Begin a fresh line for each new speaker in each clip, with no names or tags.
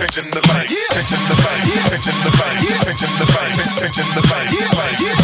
changing the light, changing the light, changing the light, changing the light, changing the light,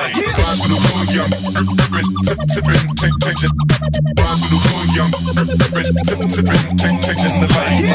right. Yeah. A one young, Yeah.